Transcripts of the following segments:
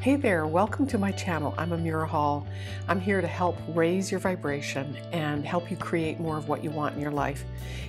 Hey there, welcome to my channel. I'm Amirah Hall. I'm here to help raise your vibration and help you create more of what you want in your life.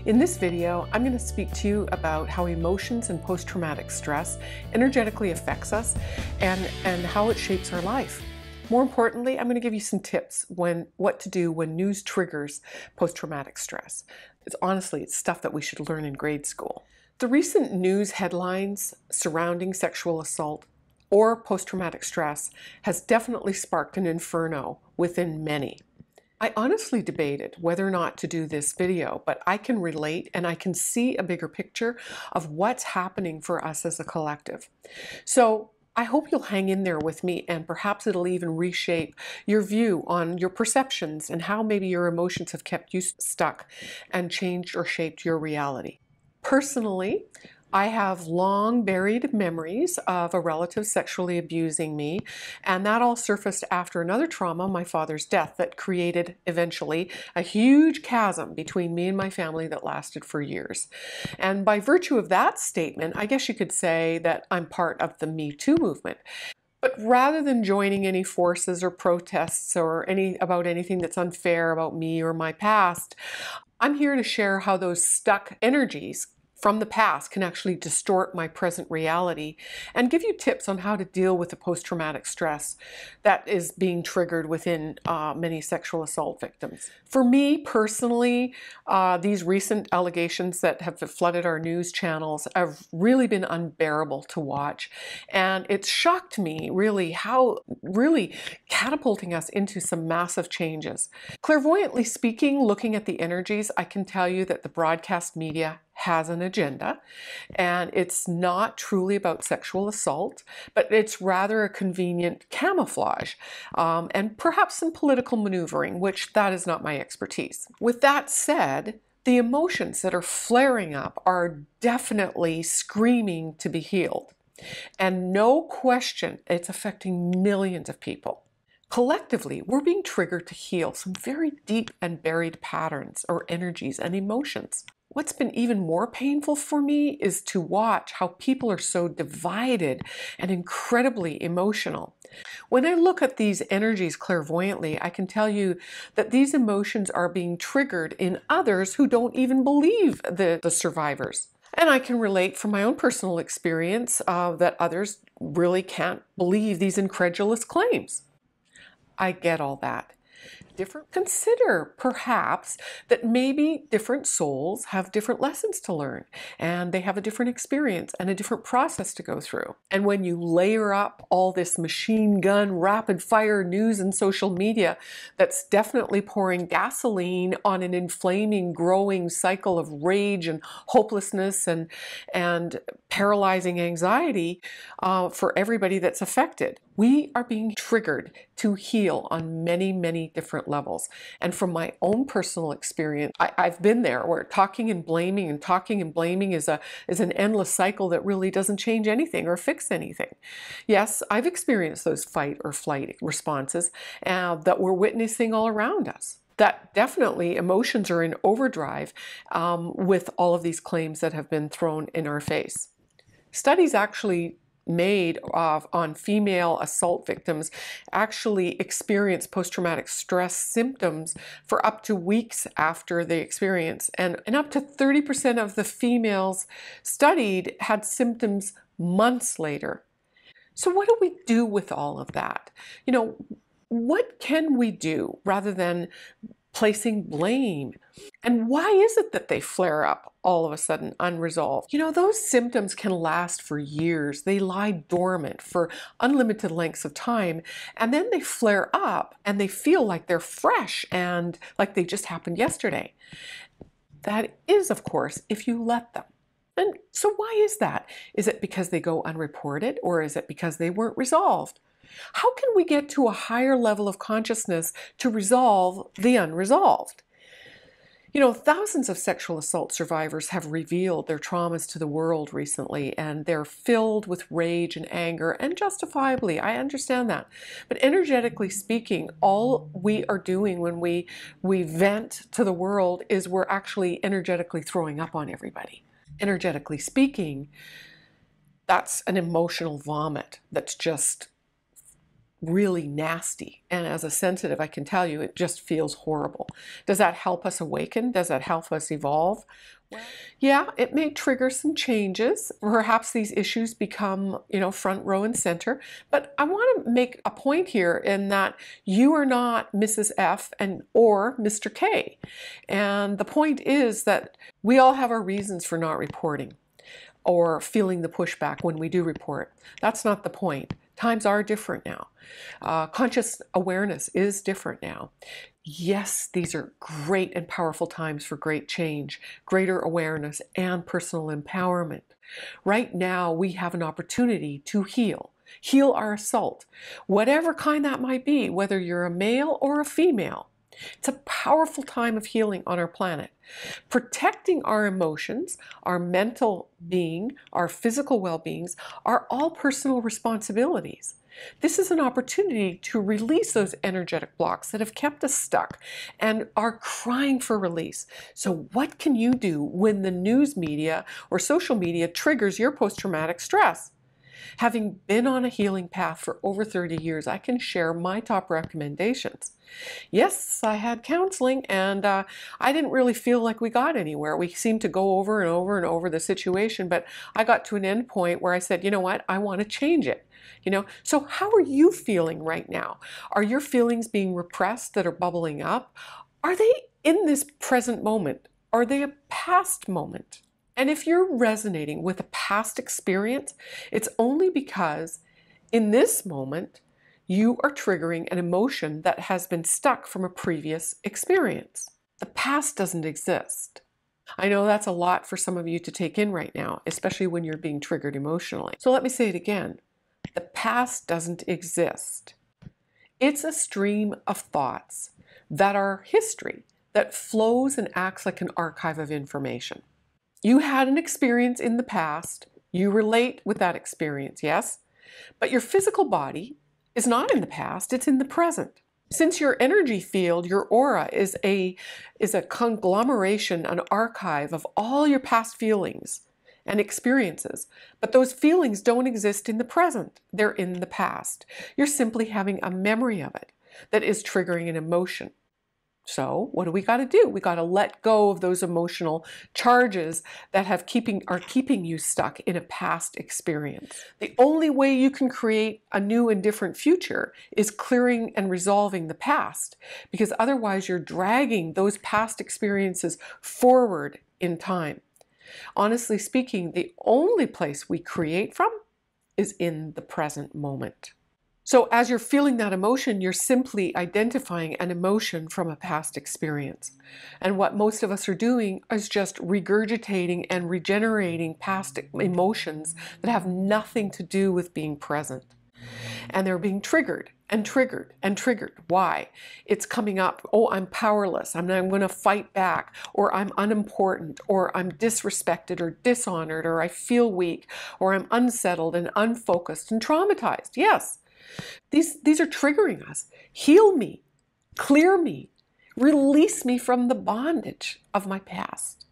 In this video, I'm going to speak to you about how emotions and post-traumatic stress energetically affects us and, and how it shapes our life. More importantly, I'm going to give you some tips when what to do when news triggers post-traumatic stress. It's honestly, it's stuff that we should learn in grade school. The recent news headlines surrounding sexual assault or post traumatic stress has definitely sparked an inferno within many. I honestly debated whether or not to do this video, but I can relate and I can see a bigger picture of what's happening for us as a collective. So I hope you'll hang in there with me and perhaps it'll even reshape your view on your perceptions and how maybe your emotions have kept you stuck and changed or shaped your reality. Personally, I have long buried memories of a relative sexually abusing me, and that all surfaced after another trauma, my father's death, that created eventually a huge chasm between me and my family that lasted for years. And by virtue of that statement, I guess you could say that I'm part of the Me Too movement. But rather than joining any forces or protests or any about anything that's unfair about me or my past, I'm here to share how those stuck energies from the past can actually distort my present reality and give you tips on how to deal with the post traumatic stress that is being triggered within uh, many sexual assault victims. For me personally, uh, these recent allegations that have flooded our news channels have really been unbearable to watch. And it's shocked me really how really catapulting us into some massive changes. Clairvoyantly speaking, looking at the energies, I can tell you that the broadcast media has an agenda and it's not truly about sexual assault, but it's rather a convenient camouflage um, and perhaps some political maneuvering, which that is not my expertise. With that said, the emotions that are flaring up are definitely screaming to be healed. And no question, it's affecting millions of people. Collectively, we're being triggered to heal some very deep and buried patterns or energies and emotions. What's been even more painful for me is to watch how people are so divided and incredibly emotional. When I look at these energies clairvoyantly, I can tell you that these emotions are being triggered in others who don't even believe the, the survivors. And I can relate from my own personal experience uh, that others really can't believe these incredulous claims. I get all that different consider perhaps that maybe different souls have different lessons to learn and they have a different experience and a different process to go through. And when you layer up all this machine gun rapid fire news and social media that's definitely pouring gasoline on an inflaming growing cycle of rage and hopelessness and and paralyzing anxiety uh, for everybody that's affected. We are being triggered to heal on many, many different levels. And from my own personal experience, I, have been there where talking and blaming and talking and blaming is a is an endless cycle that really doesn't change anything or fix anything. Yes, I've experienced those fight or flight responses uh, that we're witnessing all around us that definitely emotions are in overdrive um, with all of these claims that have been thrown in our face. Studies actually made of, on female assault victims actually experience post-traumatic stress symptoms for up to weeks after the experience and, and up to 30% of the females studied had symptoms months later. So what do we do with all of that? You know, what can we do rather than placing blame. And why is it that they flare up all of a sudden unresolved? You know, those symptoms can last for years. They lie dormant for unlimited lengths of time, and then they flare up and they feel like they're fresh and like they just happened yesterday. That is, of course, if you let them. And so, why is that? Is it because they go unreported or is it because they weren't resolved? How can we get to a higher level of consciousness to resolve the unresolved? You know, thousands of sexual assault survivors have revealed their traumas to the world recently, and they're filled with rage and anger, and justifiably, I understand that. But energetically speaking, all we are doing when we, we vent to the world is we're actually energetically throwing up on everybody. Energetically speaking, that's an emotional vomit that's just really nasty. And as a sensitive, I can tell you, it just feels horrible. Does that help us awaken? Does that help us evolve? Yeah, it may trigger some changes. Perhaps these issues become, you know, front row and center. But I want to make a point here in that you are not Mrs. F and or Mr. K. And the point is that we all have our reasons for not reporting or feeling the pushback when we do report. That's not the point. Times are different now. Uh, conscious awareness is different now. Yes, these are great and powerful times for great change, greater awareness, and personal empowerment. Right now, we have an opportunity to heal, heal our assault, whatever kind that might be, whether you're a male or a female. It's a powerful time of healing on our planet. Protecting our emotions, our mental being, our physical well beings are all personal responsibilities. This is an opportunity to release those energetic blocks that have kept us stuck and are crying for release. So, what can you do when the news media or social media triggers your post traumatic stress? Having been on a healing path for over 30 years, I can share my top recommendations. Yes, I had counseling and uh, I didn't really feel like we got anywhere. We seemed to go over and over and over the situation, but I got to an end point where I said, you know what, I want to change it. You know, so how are you feeling right now? Are your feelings being repressed that are bubbling up? Are they in this present moment? Are they a past moment? And if you're resonating with a past experience, it's only because in this moment, you are triggering an emotion that has been stuck from a previous experience. The past doesn't exist. I know that's a lot for some of you to take in right now, especially when you're being triggered emotionally. So let me say it again. The past doesn't exist. It's a stream of thoughts that are history that flows and acts like an archive of information. You had an experience in the past. You relate with that experience, yes? But your physical body is not in the past, it's in the present. Since your energy field, your aura is a is a conglomeration, an archive of all your past feelings and experiences, but those feelings don't exist in the present. They're in the past. You're simply having a memory of it that is triggering an emotion. So, what do we got to do? We got to let go of those emotional charges that have keeping are keeping you stuck in a past experience. The only way you can create a new and different future is clearing and resolving the past, because otherwise you're dragging those past experiences forward in time. Honestly speaking, the only place we create from is in the present moment. So, as you're feeling that emotion, you're simply identifying an emotion from a past experience. And what most of us are doing is just regurgitating and regenerating past emotions that have nothing to do with being present. And they're being triggered and triggered and triggered. Why? It's coming up, oh, I'm powerless, I'm, I'm going to fight back, or I'm unimportant, or I'm disrespected or dishonored, or I feel weak, or I'm unsettled and unfocused and traumatized. Yes, these, these are triggering us. Heal me, clear me, release me from the bondage of my past.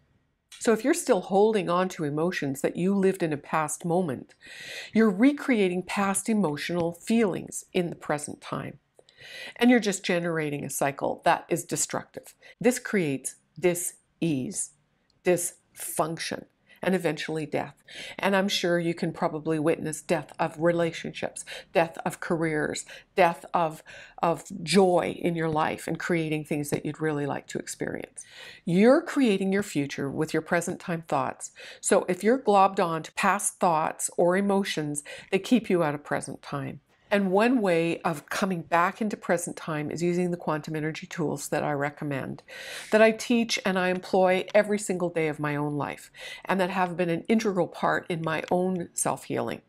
So, if you're still holding on to emotions that you lived in a past moment, you're recreating past emotional feelings in the present time. And you're just generating a cycle that is destructive. This creates dis ease, dysfunction, and eventually death. And I'm sure you can probably witness death of relationships, death of careers, death of, of joy in your life and creating things that you'd really like to experience. You're creating your future with your present time thoughts. So if you're globbed on to past thoughts or emotions, they keep you out of present time. And one way of coming back into present time is using the quantum energy tools that I recommend, that I teach and I employ every single day of my own life, and that have been an integral part in my own self healing.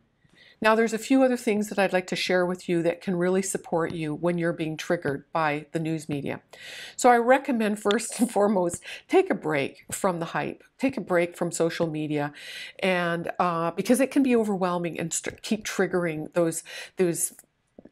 Now, there's a few other things that I'd like to share with you that can really support you when you're being triggered by the news media. So, I recommend first and foremost take a break from the hype, take a break from social media, and uh, because it can be overwhelming and keep triggering those those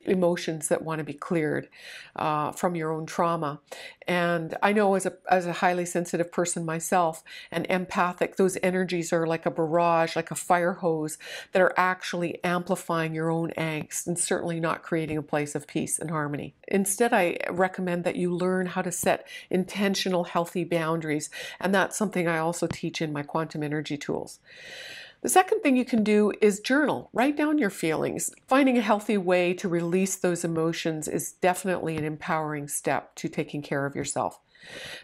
emotions that want to be cleared uh, from your own trauma. And I know as a, as a highly sensitive person myself and empathic, those energies are like a barrage, like a fire hose that are actually amplifying your own angst and certainly not creating a place of peace and harmony. Instead, I recommend that you learn how to set intentional, healthy boundaries. And that's something I also teach in my quantum energy tools. The second thing you can do is journal. Write down your feelings. Finding a healthy way to release those emotions is definitely an empowering step to taking care of yourself.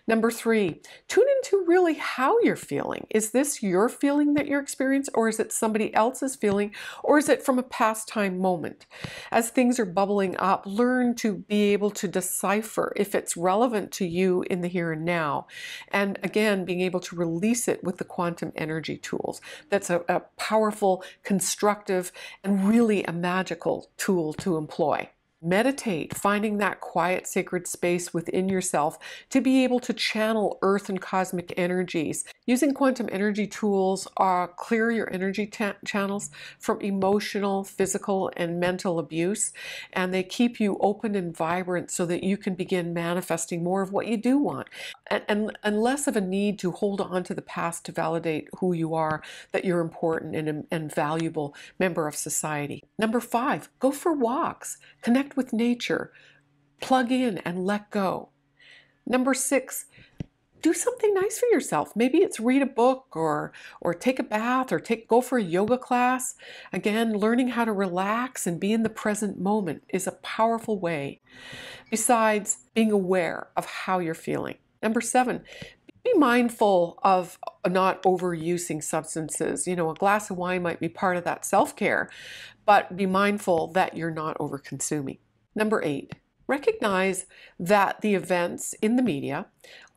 Number three, tune into really how you're feeling. Is this your feeling that you're experiencing, or is it somebody else's feeling, or is it from a past time moment? As things are bubbling up, learn to be able to decipher if it's relevant to you in the here and now. And again, being able to release it with the quantum energy tools. That's a, a powerful, constructive, and really a magical tool to employ. Meditate, finding that quiet, sacred space within yourself to be able to channel earth and cosmic energies. Using quantum energy tools uh, clear your energy channels from emotional, physical, and mental abuse, and they keep you open and vibrant so that you can begin manifesting more of what you do want, and, and, and less of a need to hold on to the past to validate who you are, that you're important and, and valuable member of society. Number five, go for walks. Connect with nature, plug in and let go. Number six, do something nice for yourself. Maybe it's read a book or or take a bath or take go for a yoga class. Again, learning how to relax and be in the present moment is a powerful way. Besides being aware of how you're feeling. Number 7, be mindful of not overusing substances. You know, a glass of wine might be part of that self-care, but be mindful that you're not over consuming. Number eight, recognize that the events in the media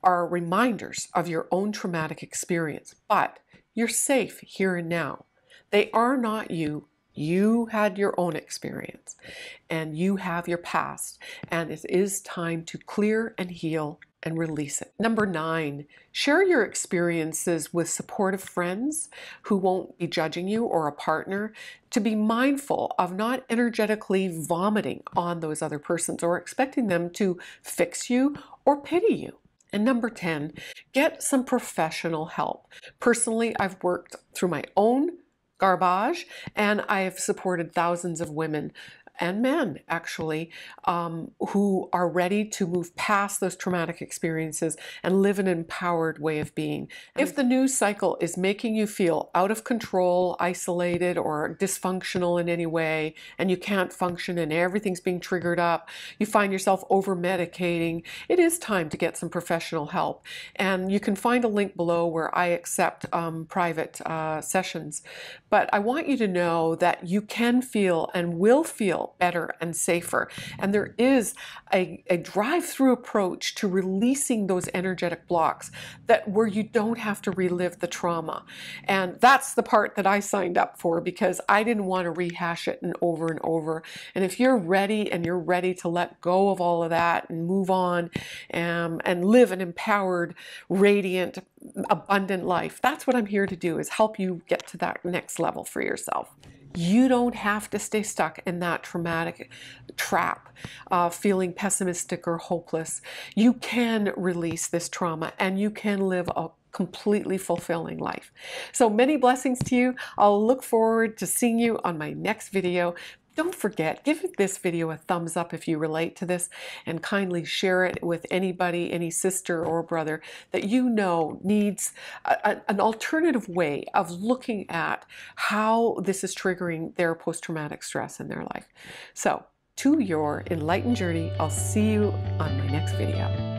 are reminders of your own traumatic experience, but you're safe here and now. They are not you. You had your own experience and you have your past, and it is time to clear and heal and release it. Number nine, share your experiences with supportive friends who won't be judging you or a partner to be mindful of not energetically vomiting on those other persons or expecting them to fix you or pity you. And number 10, get some professional help. Personally, I've worked through my own garbage and I have supported thousands of women and men actually um, who are ready to move past those traumatic experiences and live an empowered way of being. If the news cycle is making you feel out of control, isolated, or dysfunctional in any way, and you can't function and everything's being triggered up, you find yourself over medicating, it is time to get some professional help. And you can find a link below where I accept um, private uh, sessions. But I want you to know that you can feel and will feel better and safer. And there is a, a drive-through approach to releasing those energetic blocks that where you don't have to relive the trauma. And that's the part that I signed up for because I didn't want to rehash it and over and over. And if you're ready and you're ready to let go of all of that and move on um, and live an empowered, radiant, abundant life, that's what I'm here to do is help you get to that next level for yourself. You don't have to stay stuck in that traumatic trap, uh, feeling pessimistic or hopeless. You can release this trauma and you can live a completely fulfilling life. So many blessings to you. I'll look forward to seeing you on my next video. Don't forget, give this video a thumbs up if you relate to this and kindly share it with anybody, any sister or brother that you know needs a, a, an alternative way of looking at how this is triggering their post-traumatic stress in their life. So, to your enlightened journey, I'll see you on my next video.